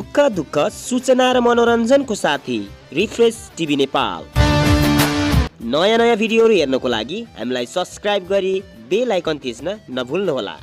सुख दुःख सूचना र मनोरञ्जनको साथी रिफ्रेस टिभी नेपाल। नयाँ नयाँ भिडियोहरू हेर्नको लागि हामीलाई सब्सक्राइब गरी बेल आइकन थिच्न नभुल्नुहोला।